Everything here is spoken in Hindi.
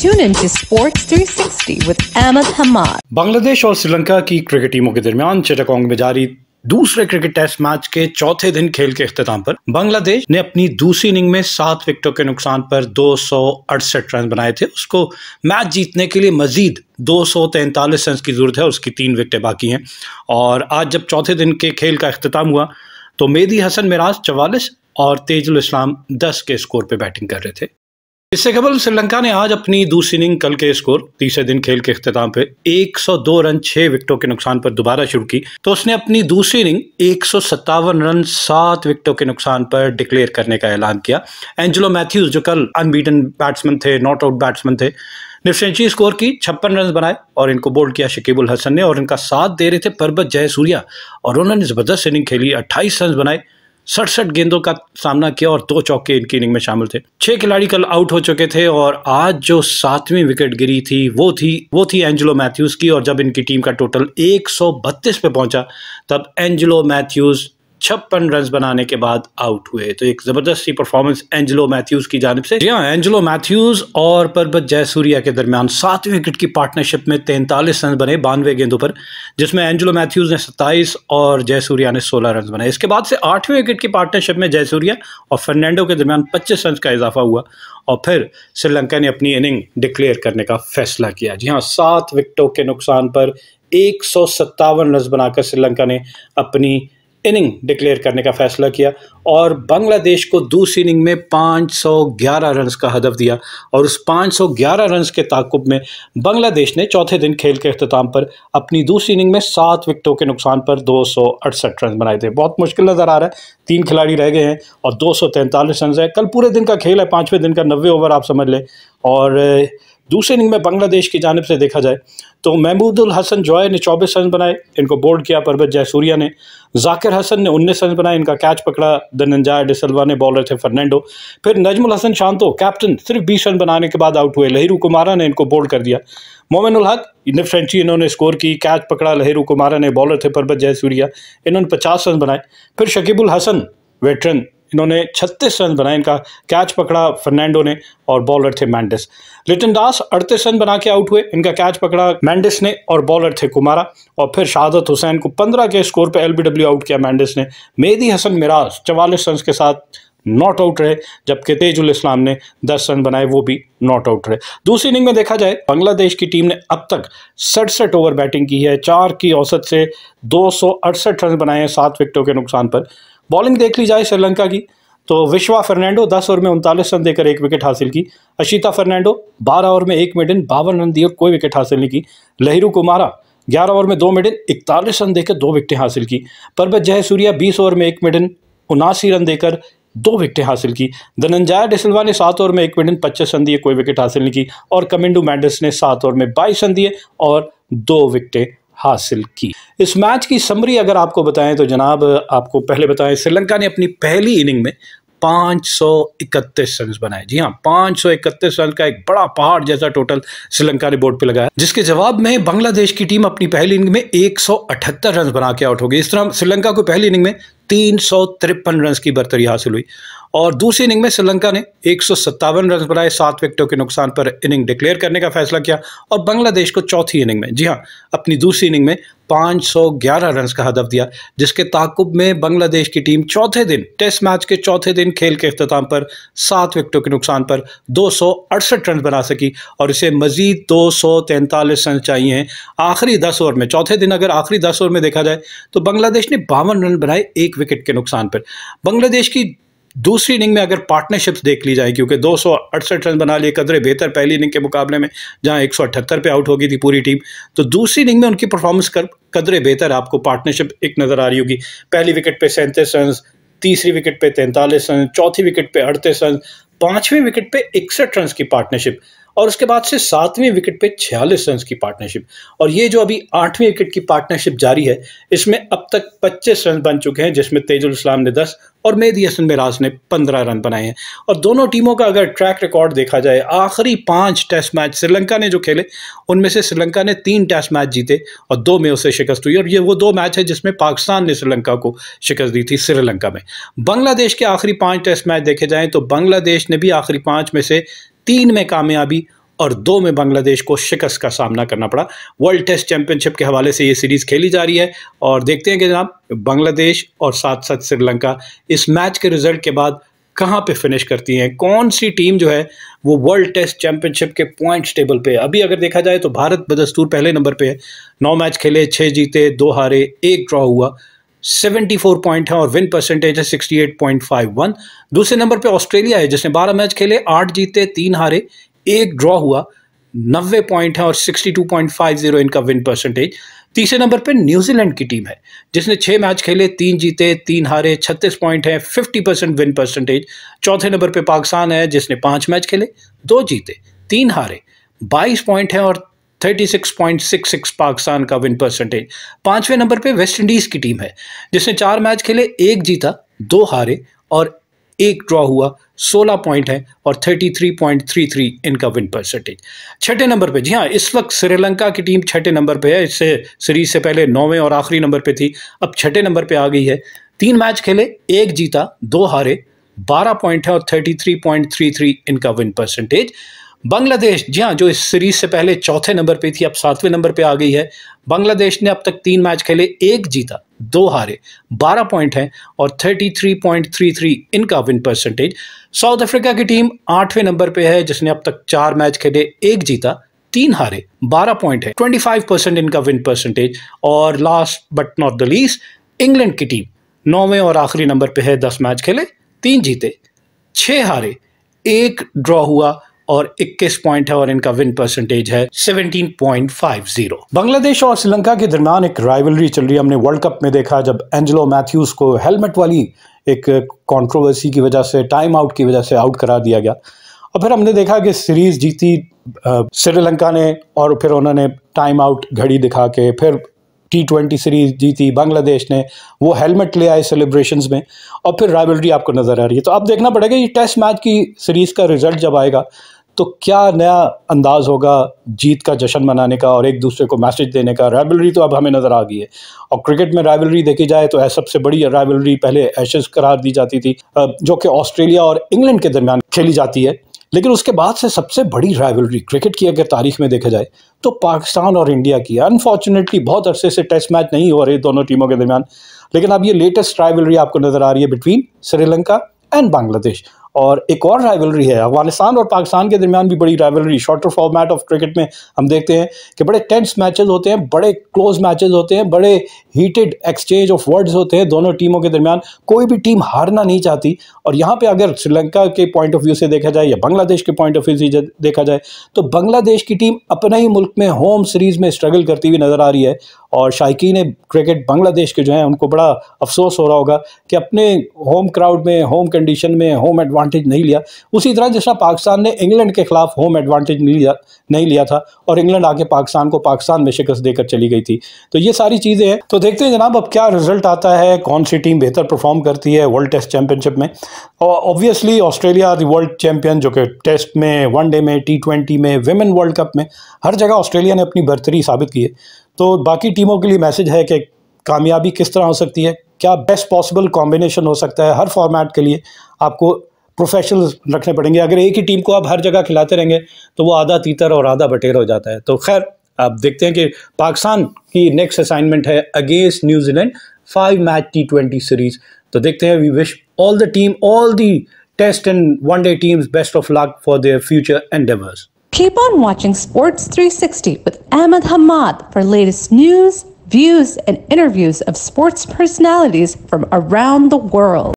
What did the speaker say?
Tune into Sports 360 with Ahmed Hamad. Bangladesh और श्रीलंका की क्रिकेट टीमों के दरमियान चिटागोंग में जारी दूसरे क्रिकेट टेस्ट मैच के चौथे दिन खेल के अख्ताम पर बांग्लादेश ने अपनी दूसरी इनिंग में सात विकेटों के नुकसान पर दो सौ अड़सठ रन बनाए थे। उसको मैच जीतने के लिए मजीद दो सौ तैंतालीस रन की ज़रूरत है, उसकी तीन विकेटें बाकी हैं। और आज जब चौथे दिन के खेल का अख्ताम हुआ तो मेदी हसन मिराज चवालीस और तेजुल इस्लाम दस के स्कोर पर बैटिंग कर रहे थे। इससे कबल श्रीलंका ने आज अपनी दूसरी इनिंग कल के स्कोर, तीसरे दिन खेल के अख्ताम पे 102 रन, छह विकेटों के नुकसान पर दोबारा शुरू की। तो उसने अपनी दूसरी इनिंग एक सौ सत्तावन रन, सात विकेटों के नुकसान पर डिक्लेयर करने का ऐलान किया। एंजेलो मैथ्यूज, जो कल अनबीटन बैट्समैन थे, नॉट आउट बैट्समैन थे ने स्कोर की छप्पन रन बनाए और इनको बोल्ड किया शकीबुल हसन ने और इनका साथ दे रहे थे परबत जयसूर्या और उन्होंने ज़बरदस्त इनिंग खेली, अट्ठाईस रन बनाए। सड़सठ गेंदों का सामना किया और दो चौके इनकी इनिंग में शामिल थे। छह खिलाड़ी कल आउट हो चुके थे और आज जो सातवीं विकेट गिरी थी, वो थी वो थी एंजेलो मैथ्यूज की और जब इनकी टीम का टोटल 132 पे पहुँचा, तब एंजेलो मैथ्यूज छप्पन रन बनाने के बाद आउट हुए। तो एक ज़बरदस्त परफॉर्मेंस एंजेलो मैथ्यूज की जानब से। जी हाँ एंजेलो मैथ्यूज और परबत जयसूर्या के दरमियान सातवें विकेट की पार्टनरशिप में तैंतालीस रन बने बानवे गेंदों पर, जिसमें एंजेलो मैथ्यूज ने सत्ताईस और जयसूर्या ने सोलह रन बनाए। इसके बाद से आठवें विकेट की पार्टनरशिप में जयसूर्या और फर्नैंडो के दरमियान पच्चीस रन का इजाफा हुआ और फिर श्रीलंका ने अपनी इनिंग डिक्लेयर करने का फैसला किया। जी हाँ सात विकेटों के नुकसान पर एक सौ सत्तावन रन बनाकर श्रीलंका ने अपनी इनिंग डिक्लेयर करने का फैसला किया और बांग्लादेश को दूसरी इनिंग में 511 रन का हदफ दिया और उस 511 रन के ताकुब में बांग्लादेश ने चौथे दिन खेल के अख्ताम पर अपनी दूसरी इनिंग में सात विकटों के नुकसान पर दो रन बनाए थे। बहुत मुश्किल नज़र आ रहा है। तीन खिलाड़ी रह गए हैं और दो रन है। कल पूरे दिन का खेल है, पाँचवें दिन का नब्बे ओवर आप समझ लें। और दूसरे इनिंग में बांग्लादेश की जानब से देखा जाए तो महमूदुल हसन जॉय ने चौबीस रन बनाए, इनको बोल्ड किया परबत जयसूर्या ने। जाकिर हसन ने उन्नीस रन बनाए, इनका कैच पकड़ा धनंजय डिसल्वा ने बॉलर थे फर्नैंडो। फिर नजमुल हसन शांतो कैप्टन सिर्फ़ बीस रन बनाने के बाद आउट हुए। लहरू कुमारा ने इनको बोल्ड कर दिया। मोमिनुल हक ने फ्रेंची इन्होंने स्कोर की कैच पकड़ा। लहरू कुमारा ने बॉलर थे परबत जयसूर्या, इन्होंने पचास रन बनाए। फिर शकीबुल हसन वेटरन इन्होंने 36 रन बनाए, इनका कैच पकड़ा फर्नैंडो ने और बॉलर थे मैंडिस। लिटन दास अड़तीस रन बना के आउट हुए, इनका कैच पकड़ा मैंडिस ने और बॉलर थे कुमारा। और फिर शहादत हुसैन को 15 के स्कोर पर एलबीडब्ल्यू आउट किया मैंडिस ने। मेहदी हसन मिराज चवालीस रन के साथ नॉट आउट रहे, जबकि तेजुल इस्लाम ने 10 रन बनाए, वो भी नॉट आउट रहे। दूसरी इनिंग में देखा जाए, बांग्लादेश की टीम ने अब तक सड़सठ ओवर बैटिंग की है। चार की औसत से दो सौ अड़सठ रन बनाए हैं, सात विकेटों के नुकसान पर। बॉलिंग देख ली जाए श्रीलंका की तो विश्वा फर्नांडो दस ओवर में उनतालीस रन देकर एक विकेट हासिल की। अशिता फर्नांडो बारह ओवर में एक मेडन बावन रन दिए कोई विकेट हासिल नहीं की। लहरू कुमारा ग्यारह ओवर में दो मेडन इकतालीस रन देकर दो विकेटें हासिल की। परबत जयसूर्या बीस ओवर में एक मेडन उनासी रन देकर दो विकेटें हासिल की। धनंजय डिसल्वा ने सात ओवर में एक मिडन पच्चीस रन दिए, कोई विकेट हासिल नहीं की। और कमिंडू मैंडस ने सात ओवर में बाईस रन दिए और दो विकेटें हासिल की। इस मैच की समरी अगर आपको बताएँ तो जनाब, आपको पहले बताएँ, श्रीलंका ने अपनी पहली इनिंग में पाँच सौ इकतीस रन बनाए। जी हाँ पाँच सौ इकतीस रन का एक बड़ा पहाड़ जैसा टोटल श्रीलंका ने बोर्ड पे लगाया। जिसके जवाब में बांग्लादेश की टीम अपनी पहली इनिंग में एक सौ अठहत्तर रन बना के आउट हो गई। इस तरह श्रीलंका को पहली इनिंग में तीन सौ तिरपन रन की बरतरी हासिल हुई। और दूसरी इनिंग में श्रीलंका ने एक सौ सत्तावन रन बनाए, सात विकेटों के नुकसान पर इनिंग डिक्लेयर करने का फैसला किया और बांग्लादेश को चौथी इनिंग में, जी हाँ अपनी दूसरी इनिंग में 511 रन का हदफ दिया, जिसके ताकुब में बांग्लादेश की टीम चौथे दिन, टेस्ट मैच के चौथे दिन खेल के अख्ताम पर सात विकेटों के नुकसान पर दो सौ अड़सठ रन बना सकी और इसे मजीद दो सौ तैंतालीस रन चाहिए हैं आखिरी दस ओवर में। चौथे दिन अगर आखिरी दस ओवर में देखा जाए तो बांग्लादेश ने बावन रन बनाए, एक विकेट के नुकसान पर। बांग्लादेश की दूसरी इनिंग में अगर पार्टनरशिप्स देख ली जाए, क्योंकि दो सौ अड़सठ रन बना लिए कदरे बेहतर पहली इनिंग के मुकाबले में, जहाँ एक पे आउट हो गई थी पूरी टीम तो दूसरी इनिंग में उनकी परफॉर्मेंस कर, कदरे बेहतर आपको पार्टनरशिप एक नज़र आ रही होगी। पहली विकेट पे सैंतीस रन तीसरी विकेट पे तैंतालीस रन चौथी विकेट पे अड़तीस रन पाँचवें विकेट पे इकसठ रन की पार्टनरशिप और उसके बाद से सातवीं विकेट पे छियालीस रन की पार्टनरशिप। और ये जो अभी आठवीं विकेट की पार्टनरशिप जारी है, इसमें अब तक पच्चीस रन बन चुके हैं, जिसमें तेजुल इस्लाम ने दस और मेहदी हसन मिराज ने पंद्रह रन बनाए हैं। और दोनों टीमों का अगर ट्रैक रिकॉर्ड देखा जाए, आखिरी पाँच टेस्ट मैच श्रीलंका ने जो खेले, उनमें से श्रीलंका ने तीन टेस्ट मैच जीते और दो में उसे शिकस्त हुई। और ये वो दो मैच है जिसमें पाकिस्तान ने श्रीलंका को शिकस्त दी थी श्रीलंका में। बांग्लादेश के आखिरी पाँच टेस्ट मैच देखे जाएँ तो बांग्लादेश ने भी आखिरी पाँच में से तीन में कामयाबी और दो में बांग्लादेश को शिकस्त का सामना करना पड़ा। वर्ल्ड टेस्ट चैंपियनशिप के हवाले से ये सीरीज़ खेली जा रही है और देखते हैं कि जनाब, बांग्लादेश और साथ साथ श्रीलंका इस मैच के रिज़ल्ट के बाद कहाँ पे फिनिश करती हैं? कौन सी टीम जो है वो वर्ल्ड टेस्ट चैंपियनशिप के पॉइंट्स टेबल पे अभी अगर देखा जाए तो भारत बदस्तूर पहले नंबर पे है। नौ मैच खेले छः जीते, दो हारे, एक ड्रॉ हुआ। 74 पॉइंट है और विन परसेंटेज है 68.51 दूसरे नंबर पे ऑस्ट्रेलिया है, जिसने 12 मैच खेले, आठ जीते, तीन हारे, एक ड्रॉ हुआ, नब्बे पॉइंट है और 62.50 इनका विन परसेंटेज। तीसरे नंबर पे न्यूजीलैंड की टीम है, जिसने छह मैच खेले, तीन जीते, तीन हारे, छत्तीस पॉइंट है, फिफ्टी परसेंट विन परसेंटेज। चौथे नंबर पे पाकिस्तान है, जिसने पाँच मैच खेले, दो जीते, तीन हारे, बाईस पॉइंट है और 36.66 पाकिस्तान का विन परसेंटेज पाँचवें नंबर पे वेस्ट इंडीज की टीम है, जिसने चार मैच खेले, एक जीता, दो हारे और एक ड्रॉ हुआ 16 पॉइंट है और 33.33 इनका विन परसेंटेज छठे नंबर पे, जी हाँ इस वक्त श्रीलंका की टीम छठे नंबर पे है, इससे सीरीज़ से पहले नौवें और आखिरी नंबर पे थी, अब छठे नंबर पे आ गई है। तीन मैच खेले, एक जीता, दो हारे 12 पॉइंट है और 33.33 इनका विन परसेंटेज बांग्लादेश, जी हाँ जो इस सीरीज़ से पहले चौथे नंबर पे थी, अब सातवें नंबर पे आ गई है। बांग्लादेश ने अब तक तीन मैच खेले, एक जीता, दो हारे, बारह पॉइंट है और thirty three point three three इनका विन परसेंटेज साउथ अफ्रीका की टीम आठवें नंबर पे है, जिसने अब तक चार मैच खेले, एक जीता, तीन हारे, बारह पॉइंट है। ट्वेंटी फाइव परसेंट इनका विन परसेंटेज और last but not the least England की टीम नौवें और आखिरी नंबर पे है, दस मैच खेले, तीन जीते, छह हारे, एक ड्रॉ हुआ। और 21 पॉइंट है और इनका विन परसेंटेज है 17.50 बांग्लादेश और श्रीलंका के दरमियान एक राइवलरी चल रही है। हमने वर्ल्ड कप में देखा जब एंजेलो मैथ्यूज को हेलमेट वाली एक कंट्रोवर्सी की वजह से टाइम आउट की वजह से आउट करा दिया गया। और फिर हमने देखा कि सीरीज़ जीती श्रीलंका ने और फिर उन्होंने टाइम आउट घड़ी दिखा के फिर टी ट्वेंटी सीरीज़ जीती, बांग्लादेश ने वो हेलमेट ले आए सेलिब्रेशन में। और फिर राइवलरी आपको नज़र आ रही है। तो अब देखना पड़ेगा ये टेस्ट मैच की सीरीज़ का रिज़ल्ट जब आएगा तो क्या नया अंदाज होगा जीत का जश्न मनाने का और एक दूसरे को मैसेज देने का? राइवलरी तो अब हमें नज़र आ गई है। और क्रिकेट में राइवलरी देखी जाए तो सबसे बड़ी राइवलरी पहले एशेज करार दी जाती थी जो कि ऑस्ट्रेलिया और इंग्लैंड के दरमियान खेली जाती है। लेकिन उसके बाद से सबसे बड़ी राइवलरी क्रिकेट की अगर तारीख में देखा जाए तो पाकिस्तान और इंडिया की। अनफॉर्चुनेटली बहुत अरसे से टेस्ट मैच नहीं हो रहे दोनों टीमों के दरमियान। लेकिन अब ये लेटेस्ट राइवलरी आपको नज़र आ रही है बिटवीन श्रीलंका एंड बांग्लादेश और एक और राइवलरी है, अफ़गानिस्तान और पाकिस्तान के दरमियान भी बड़ी rivalry shorter format of cricket में हम देखते हैं कि बड़े टेंस मैचेस होते हैं, बड़े क्लोज मैचेस होते हैं, बड़े हीटेड एक्सचेंज ऑफ़ वर्ड्स होते हैं दोनों टीमों के दरमियान। कोई भी टीम हारना नहीं चाहती और यहाँ पर अगर श्रीलंका के पॉइंट ऑफ़ व्यू से देखा जाए या बांग्लादेश के पॉइंट ऑफ़ व्यू से देखा जाए तो बांग्लादेश की टीम अपने ही मुल्क में होम सीरीज़ में स्ट्रगल करती हुई नज़र आ रही है और शायकीन क्रिकेट बांग्लादेश के जो हैं, उनको बड़ा अफसोस हो रहा होगा कि अपने होम क्राउड में होम कंडीशन में होम एडवांटेज नहीं लिया। उसी तरह जिस तरह पाकिस्तान ने इंग्लैंड के खिलाफ होम एडवांटेज नहीं लिया नहीं लिया था और इंग्लैंड आके पाकिस्तान को पाकिस्तान में शिकस्त देकर चली गई थी। तो ये सारी चीज़ें हैं। तो देखते हैं जनाब, अब क्या रिज़ल्ट आता है? कौन सी टीम बेहतर परफॉर्म करती है वर्ल्ड टेस्ट चैंपियनशिप में? और obviously Australia the world champion जो कि टेस्ट में वनडे में टी ट्वेंटी में वेमेन वर्ल्ड कप में, हर जगह ऑस्ट्रेलिया ने अपनी बर्तरी साबित की है। तो बाकी टीमों के लिए मैसेज है कि कामयाबी किस तरह हो सकती है? क्या बेस्ट पॉसिबल कॉम्बिनेशन हो सकता है हर फॉर्मेट के लिए? आपको प्रोफेशनल रखने पड़ेंगे। अगर एक ही टीम को आप हर जगह खिलाते रहेंगे तो वो आधा तीतर और आधा बटेर हो जाता है। तो खैर आप देखते हैं कि पाकिस्तान की नेक्स्ट असाइनमेंट है against New Zealand five match T twenty series तो देखते हैं we wish all the team all the test and one day teams best of luck for their future endeavours Keep on watching Sports 360 with Ahmed Hamad for latest news, views, and interviews of sports personalities from around the world.